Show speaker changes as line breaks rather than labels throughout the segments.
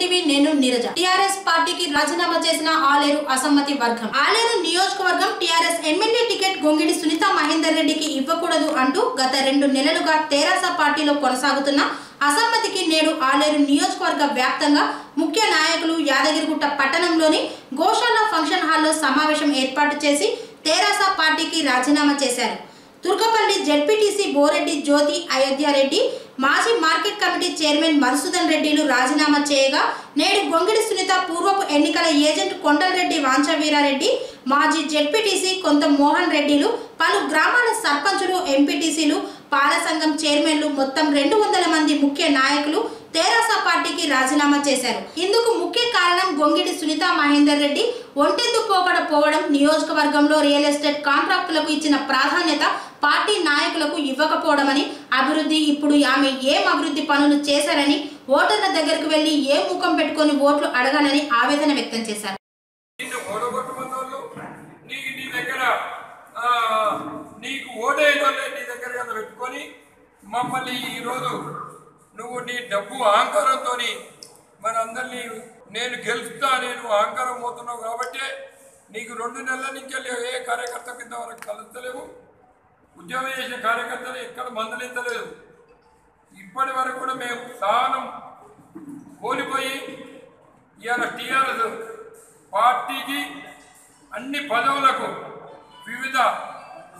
TV నేను Neeraja. TRS పార్టీకి రాజీనామా చేసిన ఆలేరు అసమ్మతి వర్గం. ఆలేరు నియోజకవర్గం టిఆర్ఎస్ ఎమ్మెల్యే టికెట్ గొంగిడి సునీత మహేందర్ రెడ్డికి ఇవ్వకూడదు అంటూ గత రెండు నెలలుగా తెరాస పార్టీలో కొనసాగుతున్న అసమ్మతికి నేడు ఆలేరు నియోజకవర్గ వ్యాప్తంగా ముఖ్య నాయకులు యాదగిరిగుట్ట పట్టణంలోని గోశాల ఫంక్షన్ హాల్లో సమావేశం ఏర్పాటు చేసి తెరాస పార్టీకి రాజీనామా చేశారు. తుర్కపల్లి జడ్పీటీసీ బోరెడ్డి జ్యోతి అయోధ్యారెడ్డి మాజీ మార్కెట్ కమిటీ చైర్మన్ మధుసూదన్ రెడ్డిలు రాజీనామా చేయగా నేడు గొంగిడి సునీత పూర్వపు ఎన్నికల ఏజెంట్ కొండలరెడ్డి వాంచవీరారెడ్డి మాజీ జడ్పీటీసీ కొంత మోహన్ రెడ్డిలు పలు గ్రామాల సర్పంచులు ఎంపీటీసీలు పాల సంఘం చైర్మన్లు మొత్తం రెండు వందల మంది ముఖ్య నాయకులు తెరాస పార్టీకి రాజీనామా చేశారు. ఇందుకు ముఖ్య కారణం గొంగిడి సునీత మహేందర్ రెడ్డి. ఒంటెత్తు పోకడ పోవడం నియోజకవర్గంలో రియల్ ఎస్టేట్ కాంట్రాక్టులకు ఇచ్చిన ప్రాధాన్యత పార్టీ నాయకులకు ఇవ్వకపోవడమని అభివృద్ధి ఇప్పుడు ఆమె ఏం అభివృద్ధి పనులు చేశారని ఓటర్ల దగ్గరకు వెళ్ళి ఏ ముఖం పెట్టుకొని ఓట్లు అడగాలని ఆవేదన వ్యక్తం చేశారు.
నీకు నీ దగ్గర పెట్టుకొని మమ్మల్ని ఈరోజు నువ్వు నీ డబ్బు అహంకారంతో మనందరినీ నేను గెలుస్తా నేను అహంకారం పోతున్నావు కాబట్టి నీకు రెండు నెలల నుంచి ఏ కార్యకర్త కింద వరకు కలుస్తలేవు. ఉద్యోగం చేసే కార్యకర్తలు ఎక్కడ మందలించలేదు. ఇప్పటి వరకు కూడా మేము సహనం కోల్పోయి ఇవాళ టీఆర్ఎస్ పార్టీకి అన్ని పదవులకు వివిధ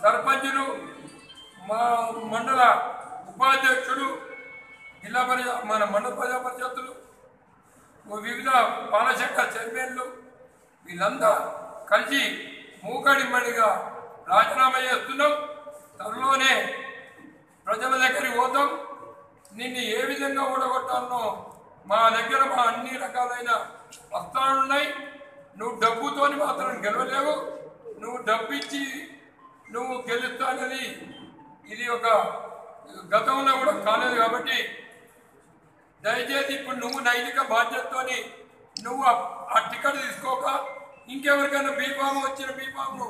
సర్పంచులు మా మండల ఉపాధ్యక్షుడు జిల్లా పరిషత్ మన మండల ప్రజా పరిషత్తులు వివిధ పాలశాఖ చైర్మన్లు వీళ్ళంతా కలిసి మూకడిమ్మడిగా రాజీనామా చేస్తున్నాం. త్వరలోనే ప్రజల దగ్గరికి పోతాం. నిన్ను ఏ విధంగా ఓడగొట్టాలనో మా దగ్గర మా అన్ని రకాలైన వస్త్రాలు ఉన్నాయి. నువ్వు డబ్బుతోని మాత్రం గెలవలేవు. నువ్వు డబ్బు ఇచ్చి నువ్వు గెలుస్తానని ఇది ఒక గతంలో కూడా కాలేదు కాబట్టి దయచేసి ఇప్పుడు నువ్వు నైతిక బాధ్యతతో నువ్వు ఆ- టికెట్ తీసుకోక ఇంకెవరికైనా బీఫామ్ వచ్చిన బీఫామ్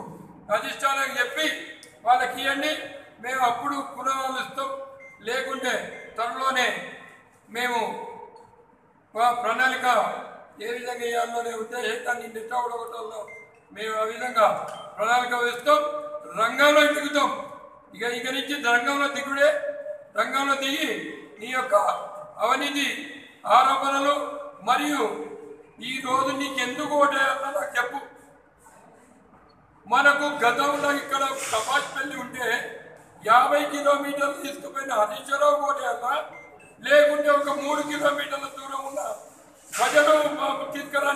అధిష్టానానికి చెప్పి వాళ్ళకి ఇవ్వండి. మేము అప్పుడు పునరాలు లేకుంటే త్వరలోనే మేము మా ప్రణాళిక ఏ విధంగా వేయాలనే ఉద్దేశంగా నిట్టవడగొట్టాలో మేము ఆ విధంగా ప్రణాళిక వేస్తాం. రంగంలో దిగుతాం ఇక ఇక నుంచి రంగంలో దిగుడే. రంగంలో దిగి నీ యొక్క అవినీతి ఆరోపణలు మరియు ఈ రోజు నీకెందుకు ఓటేయాలన్నా నాకు చెప్పు. మనకు గతంలో ఇక్కడ కపాస్పల్లి ఉంటే యాభై కిలోమీటర్లు తీసుకుపోయిన హరీశ్వరరావు కోటేయాలా లేకుంటే ఒక మూడు కిలోమీటర్ల దూరం ఉన్న ప్రజలు తీసుకురా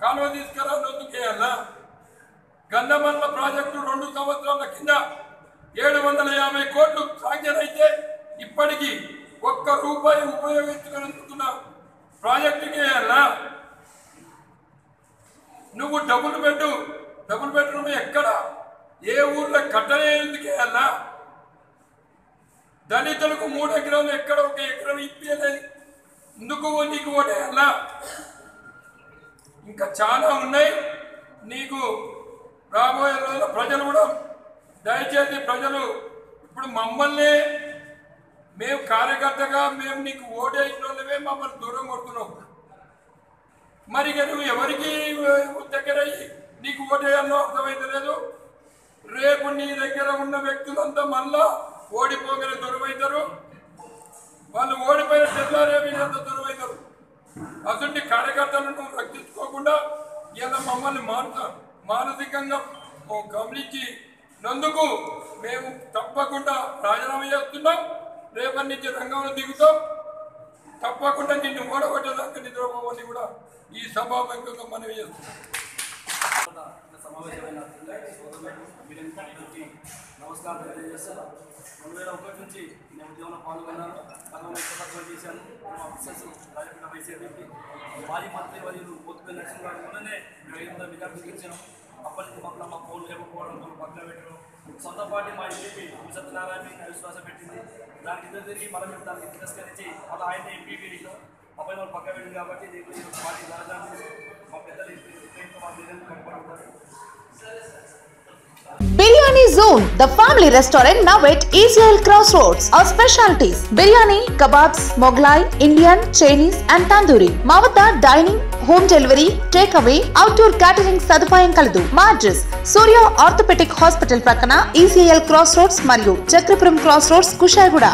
కాలువ తీసుకురా నొందుకేయాలా గంధమల్ల ప్రాజెక్టు రెండు సంవత్సరాల కింద ఏడు వందల యాభై కోట్లు సాంక్షన్ అయితే ఇప్పటికీ ఒక్క రూపాయి ఉపయోగించుకున్నందుకున్న ప్రాజెక్టుకి అలా నువ్వు డబుల్ బెడ్ డబుల్ బెడ్రూమ్ ఎక్కడ? ఏ ఊర్లో కట్టలేందుకు అలా దళితులకు మూడు ఎకరాలు ఎక్కడ? ఒక ఎకరం ఇప్పించలేదు ఎందుకు నీకు ఓటేయాలా? ఇంకా చాలా ఉన్నాయి. నీకు రాబోయే రోజుల ప్రజలు కూడా దయచేసి ప్రజలు ఇప్పుడు మమ్మల్ని మేము కార్యకర్తగా మేము నీకు ఓటేసిన వాళ్ళమే మమ్మల్ని దూరం కొడుతున్నావు మరి నువ్వు ఎవరికి దగ్గర నీకు ఓటేయాలో అర్థమైతలేదు రేపు నీ దగ్గర ఉన్న వ్యక్తులంతా మళ్ళా ఓడిపోగల దూరమవుతారు వాళ్ళు ఓడిపోయిన తెల్లారే వీళ్ళంతా దూరమవుతారు అటువంటి కార్యకర్తలను నువ్వు రక్షించుకోకుండా ఇలా మమ్మల్ని మారుతారు మానసికంగా గమనించి నందుకు మేము తప్పకుండా రాజీనామా చేస్తున్నాం. రేపటి నుంచి రంగంలో దిగుతాం తప్పకుండా నిన్ను ఓడగొట్టేదాకా నిద్రపోవని కూడా ఈ సభాముఖంగా మనవి చేస్తున్నాం.
సమావేశమైన నమస్కారం తెలియజేస్తాను రెండు వేల ఒకటి నుంచి నేను ఉద్యోగంలో పాల్గొన్నాను. పదకొండు సంవత్సరాలు చేశాను. మా మిస్సెస్ రాజపేట వైసీపీకి మాజీ మంత్రి మరియు పోతుపల్లి నరసింహ గారు మొన్ననే ఐదు వందల అప్పటికి అప్పటి మమ్మల్ని మా ఫోన్ లేకపోవడం మనం పక్కన పెట్టడం. సొంత పార్టీ మా ఎంపీ సత్యనారాయణ విశ్వాసం పెట్టింది. దానికి ఇద్దరు తిరిగి మనం దానికి తిరస్కరించి అలా ఆయన ఎంపీపీడీలో అబ్బాయి వాళ్ళు పక్క పెట్టింది కాబట్టి దీనికి పార్టీ రాజధాని మా పెద్దలు ఇంట్లో మా పిల్లలు biryani
zone the family restaurant నవెట్ at ECIL cross roads our specialities biryani kebabs Mughlai Indian Chinese and tandoori మా వద్ద dining home delivery take away outdoor catering సదుపాయం కలదు మా అడ్రస్ సూర్య ఆర్థోపెటిక్ హాస్పిటల్ ప్రక్కన ఈసీఎల్ క్రాస్ రోడ్స్ మరియు Chakrapuram cross roads Kushaiguda